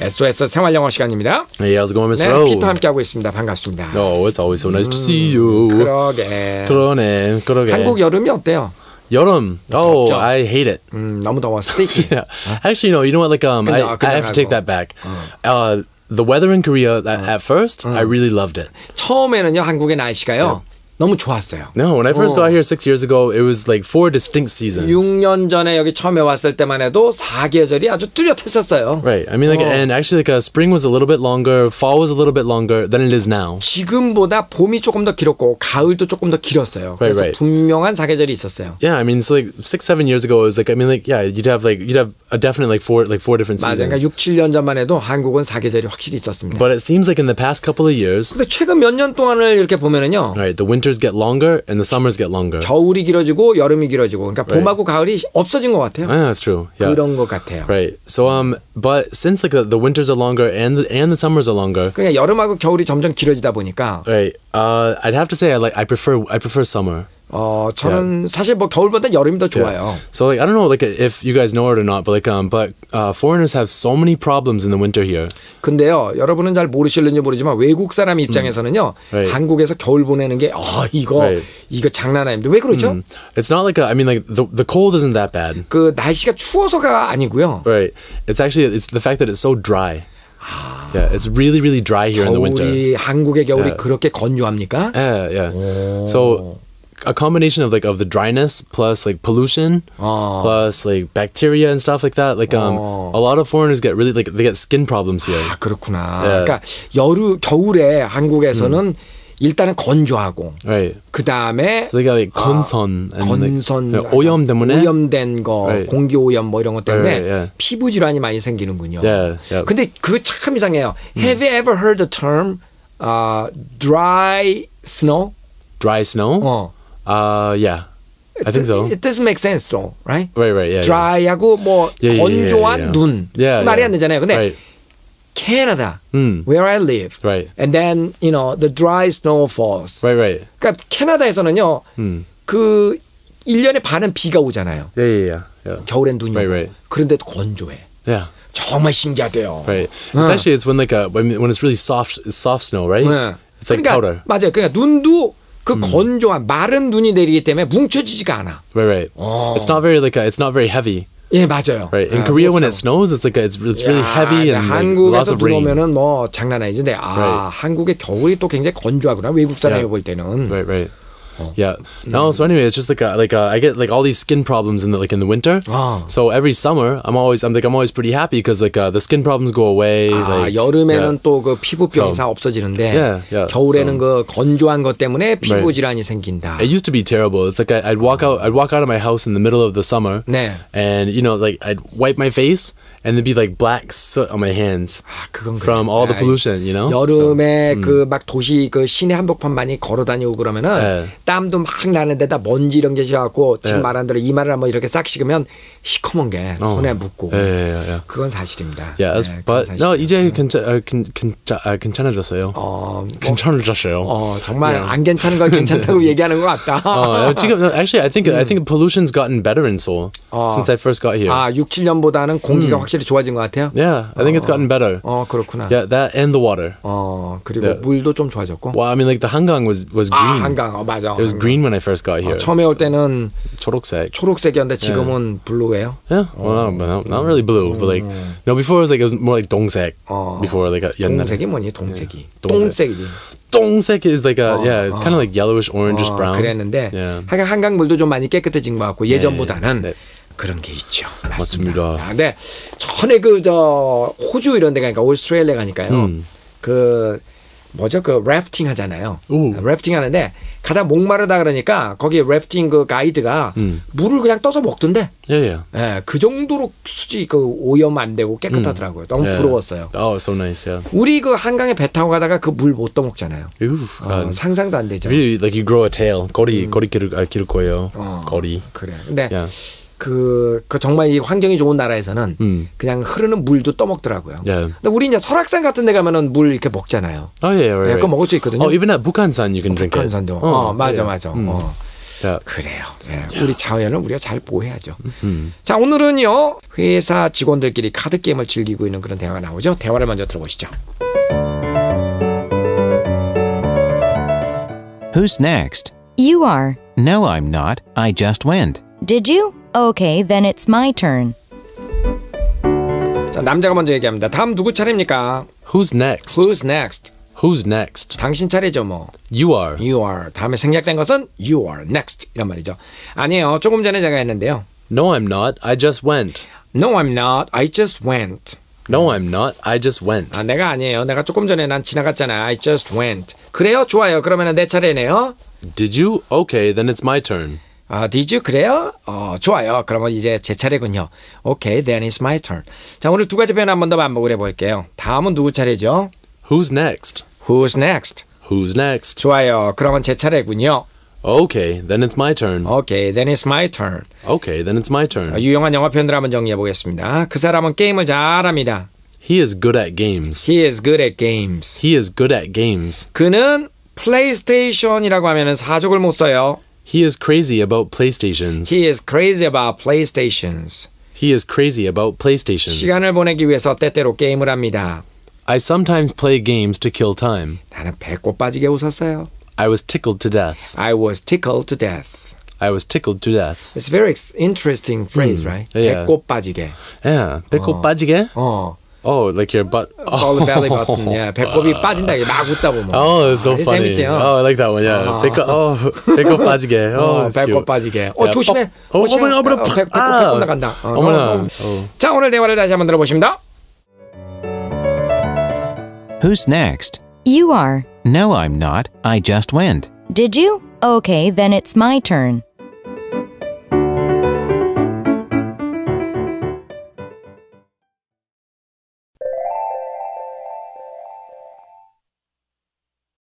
SOS 생활 영어 시간입니다. Hey, how's it going, Mr. 네, O? 피터 함께 하고 있습니다. 반갑습니다. Oh, it's always so nice to see you. 그러게. 그러네, 그러게. 한국 여름이 어때요? 여름. Oh, 덥죠? I hate it. 음, 너무 더워. 스테이키. Yeah. Actually, no. You know what? Like, um, I, 아, I have to take that back. Uh, the weather in Korea at, at first, I really loved it. 처음에는요 한국의 날씨가요 너무 좋았어요. No, when I first got here six years ago, it was like four distinct seasons. 6년 전에 여기 처음에 왔을 때만 해도 사계절이 아주 뚜렷했었어요. Right. I mean, like, Oh. and actually, like, uh, spring was a little bit longer, fall was a little bit longer than it is now. 지금보다 봄이 조금 더 길었고 가을도 조금 더 길었어요. 그래서 Right, right. 분명한 사계절이 있었어요. Yeah, I mean, so like six, seven years ago, it was like, I mean, like, yeah, you'd have like, you'd have a definite like four, like four different 맞아요. 그러니까 seasons. 6, 7년 전만 해도 한국은 사계절이 확실히 있었습니다. But it seems like in the past couple of years, 근데 최근 몇 년 동안을 이렇게 보면은요. right, the winters get longer and the summers get longer. 겨울이 길어지고 여름이 길어지고 그러니까 봄하고 가을이 없어진 것 같아요. Yeah, that's true. Yeah. 그런 것 같아요. Right. So um, but since like the, the winters are longer and the, and the summers are longer, 그러니까 여름하고 겨울이 점점 길어지다 보니까 right? Uh, I'd have to say I like I prefer I prefer summer. 어 저는 사실 뭐 겨울보다 여름이 더 좋아요. So like I don't know like if you guys know it or not, but like um, but uh, foreigners have so many problems in the winter here. 근데요, 여러분은 잘 모르실는지 모르지만 외국 사람 입장에서는요, Right. 한국에서 겨울 보내는 게아 이거 Right. 이거 장난 아닙니다. 왜 그러죠? It's not like a, I mean like the the cold isn't that bad. 그 날씨가 추워서가 아니고요. Right. It's actually it's the fact that it's so dry. Yeah, it's really really dry here in the winter. 한국의 겨울이 Yeah. 그렇게 건조합니까? Yeah, yeah. So a combination of like of the dryness plus like pollution Oh. plus like bacteria and stuff like that. Like um Oh. a lot of foreigners get really like they get skin problems here. 아 그렇구나. 네. 그러니까 여름 겨울에 한국에서는 일단은 건조하고 Right. 그 다음에 So they got like 건선 and 건선 like, 오염 때문에 오염된 거 Right. 공기 오염 뭐 이런 것 때문에 Right, yeah. 피부 질환이 많이 생기는군요. Yeah, yeah. 근데 그거 참 이상해요. Have you ever heard the term uh, dry snow? dry snow. 어. Uh yeah. I think so. It doesn't make sense though, right? Right, right, yeah. yeah. dry하고 뭐 Yeah, yeah, yeah, 건조한 yeah. 눈 Yeah, 말이 yeah. 안 되잖아요. 근데 Right. Canada, Mm. where I live, Right. and then you know the dry snow falls. Right, right. 그러니까 캐나다에서는요, 음. 그 1년에 반은 비가 오잖아요. Yeah, yeah, yeah. Yeah. 겨울엔 눈이 오고. Right, right. 그런데도 건조해. Yeah. 정말 신기하대요. Right. It's actually it's when like a when, when it's really soft soft snow, right? 네. It's like 그러니까 powder. 맞아요. 그러니까 눈도 그 건조한 마른 눈이 내리기 때문에 뭉쳐지지가 않아. Right, right. It's not very like a, it's not very heavy. 예, 맞아요. Right. In 아, Korea, when it snows, it's like a, it's it's really 야, heavy and like, lots 한국에서 of rain. 들어오면은 뭐 장난 아니지. 근데 아 Right. 한국의 겨울이 또 굉장히 건조하구나. 외국 사람이 Yeah. 볼 때는. Right, right. Yeah. No. So anyway, it's just like a, like a, I get like all these skin problems in the like in the winter. Ah. So every summer, I'm always I'm like I'm always pretty happy because like uh, the skin problems go away. 아 like, 여름에는 yeah. 또 그 피부병이 So- 다 없어지는데 Yeah, yeah. 겨울에는 So- 그 건조한 것 때문에 피부 Right. 질환이 생긴다. It used to be terrible. It's like I, I'd walk out I'd walk out of my house in the middle of the summer. 네. And you know like I'd wipe my face And there'd be like black soot on my hands 아, 그건 from all the 아, pollution. You know. 여름에 그 막 도시 그 시내 한복판 많이 걸어 다니고 그러면은 네. 땀도 막 나는 데다 먼지 이런 게 씌어갖고 지금 네. 말한 대로 이마를 한번 이렇게 싹 식으면 시커먼 게 손에 묻고. 그건 사실입니다. Yeah, 네, but no. 이제 괜찮 어, 괜, 아, 괜찮아졌어요. 어, 뭐, 괜찮아졌어요. 어 정말. 안 괜찮은 건 괜찮다고 얘기하는 것 같다. 어, 지금 actually I think I think pollution's gotten better in Seoul 어. since I first got here. 아 6, 7년보다는 공기가 확 실히 좋아진 것 같아요. Yeah, I think it's gotten better. 어 그렇구나. Yeah, that and the water. 어 그리고 네. 물도 좀 좋아졌고. Well, I mean like the Hangang was was 아 green. 한강 어 맞아. It was 한강. green when I first got here. 어, 처음에 올 때는 초록색. 초록색이었는데 지금은 블루예요. Yeah, well, not, not really blue, but like no. Before it was like it was more like 동색. 어. Before like 옛날에. 동색이 뭐니 동색이. 동색. 동색이지. 동색 is like a yeah, it's kind of like yellowish, orangish 어, brown. 그랬는데 Yeah. 하여간 한강 물도 좀 많이 깨끗해진 것 같고 예전보다는 네. 그런 게 있죠. 맞습니다. 아, 근데 전에 그 저 호주 이런 데 가니까 오스트레일리아 가니까요. 음. 그 뭐죠 그 래프팅 하잖아요. 오. 래프팅 하는데 가다 목마르다 그러니까 거기 래프팅 그 가이드가 음. 물을 그냥 떠서 먹던데. Yeah, yeah. 예, 그 정도로 수지 그 오염 안 되고 깨끗하더라고요. 너무 Yeah. 부러웠어요. Oh, it's so nice. Yeah. 우리 그 한강에 배 타고 가다가 그 물 못 떠먹잖아요. 어. 상상도 안 되죠. Really, like you grow a tail. 거리, 거리 기를, 아, 기를 거예요. 어, 거리. 그래. 근데 Yeah. 그, 그 정말 이 환경이 좋은 나라에서는 음. 그냥 흐르는 물도 떠먹더라고요. Yeah. 근데 우리 이제 설악산 같은 데 가면은 물 이렇게 먹잖아요. Oh yeah, right. 예, right. 그거 먹을 수 있거든요. Even at Bukhansan you can drink it. 북한산도. 어, 맞아, yeah. 맞아. Mm. 어. 야. 그래요. 예, 우리 자연을 우리가 잘 보호해야죠. 자, 오늘은요. 회사 직원들끼리 카드 게임을 즐기고 있는 그런 대화가 나오죠. 대화를 먼저 들어보시죠. Who's next? You are. No, I'm not. I just went. Did you? Okay, then it's my turn. 자, 남자가 먼저 얘기합니다. 다음 누구 차례입니까? Who's next? Who's next? Who's next? 당신 차례죠, 뭐. You are. You are. 다음에 생략된 것은 you are next 이란 말이죠. 아니에요. 조금 전에 제가 했는데요. No, I'm not. I just went. No, I'm not. I just went. No, I'm not. I just went. 아, 내가 아니에요. 내가 조금 전에 난 지나갔잖아. I just went. 그래요? 좋아요. 그러면 내 차례네요. Did you? Okay, then it's my turn. 아, did you? 그래요? 어, 좋아요. 그러면 이제 제 차례군요. Okay, then it's my turn. 자, 오늘 두 가지 표현 한번 더 반복을 해볼게요. 다음은 누구 차례죠? Who's next? Who's next? Who's next? 좋아요. 그러면 제 차례군요. Okay, then it's my turn. Okay, then it's my turn. Okay, then it's my 아, turn. 유용한 영어 표현들 한번 정리해 보겠습니다. 그 사람은 게임을 잘합니다. He is good at games. He is good at games. He is good at games. 그는 플레이스테이션이라고 하면은 사족을 못 써요. He is crazy about PlayStations. He is crazy about playstations. He is crazy about PlayStations. 시간을 보내기 위해서 때때로 게임을 합니다. I sometimes play games to kill time. 나는 배꼽 빠지게 웃었어요. I was tickled to death. I was tickled to death. I was tickled to death. It's a very ex- interesting phrase, right? yeah. 배꼽 빠지게. Yeah. 배꼽 빠지게? 어. Oh, like your butt. All the belly button. Yeah. 배꼽이 빠진다. 이게 막 웃다 보면. Oh, it's so 아, funny. 재밌지? Oh, I like that one. Yeah. 어. 배꼽. Oh, 배꼽 빠지게. Oh, 어, it's 배꼽 cute. 빠지게. 어, 야, 조심해. 어, 조심해. 어머나, 어머나, 어, 배, 배꼽, 아. 배꼽 나간다. 어, 어머나. 어, 어. 어. 자, 오늘 대화를 다시 한번 들어보십니다. Who's next? You are. No, I'm not. I just went. Did you? Okay, then it's my turn.